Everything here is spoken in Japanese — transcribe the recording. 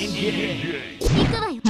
行くわよ。